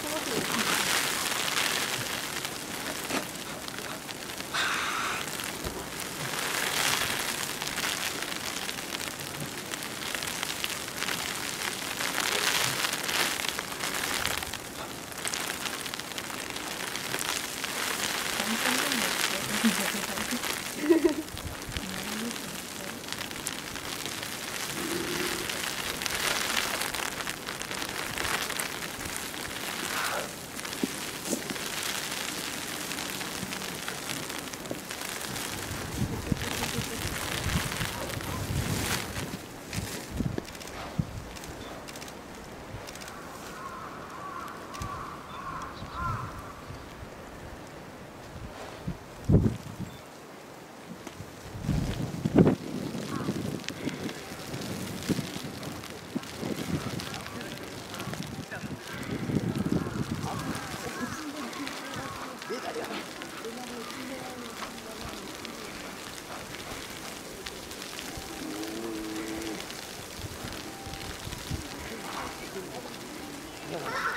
すごく。 네.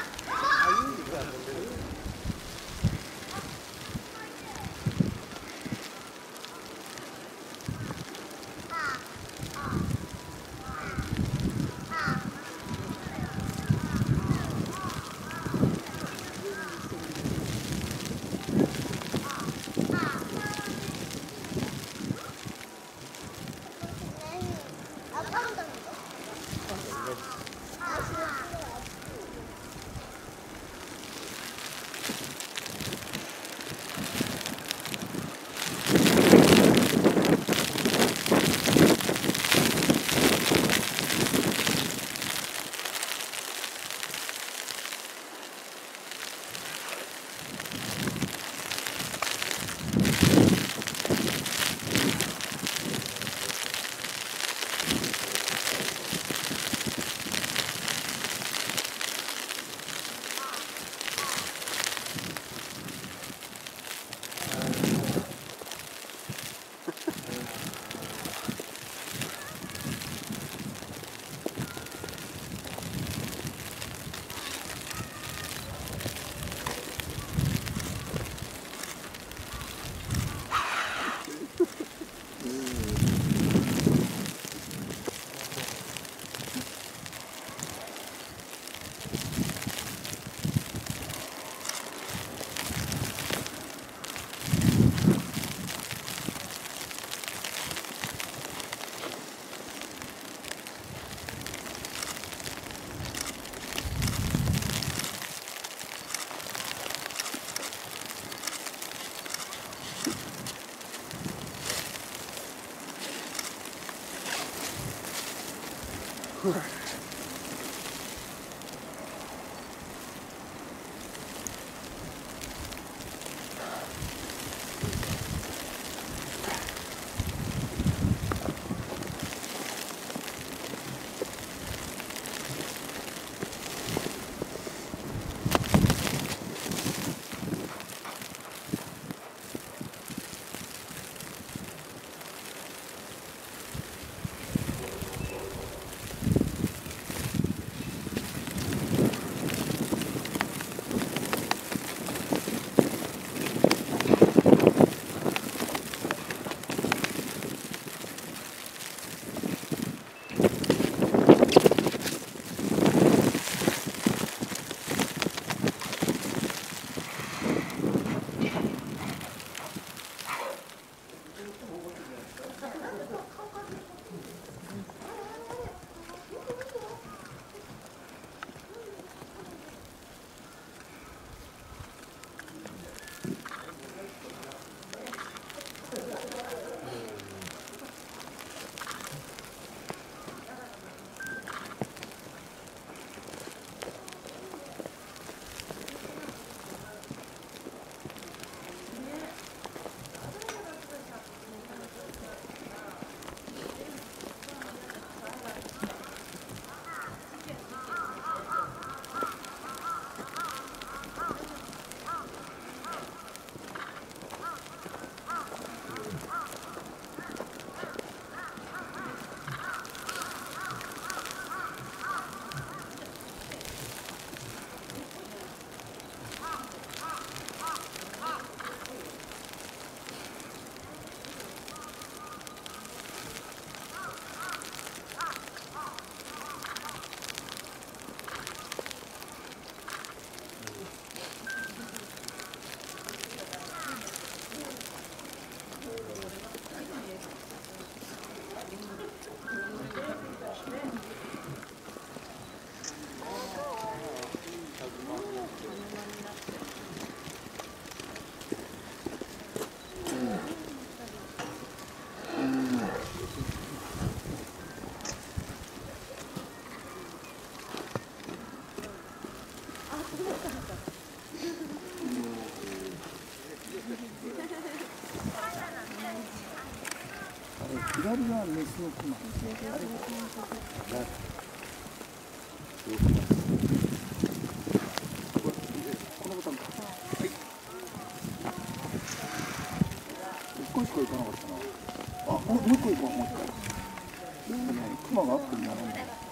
Huh. 左がメスのクマあれこのボタンかはい一個一個いかなかったなあもう一個行こうもう一回。でもねクマがアップにならない。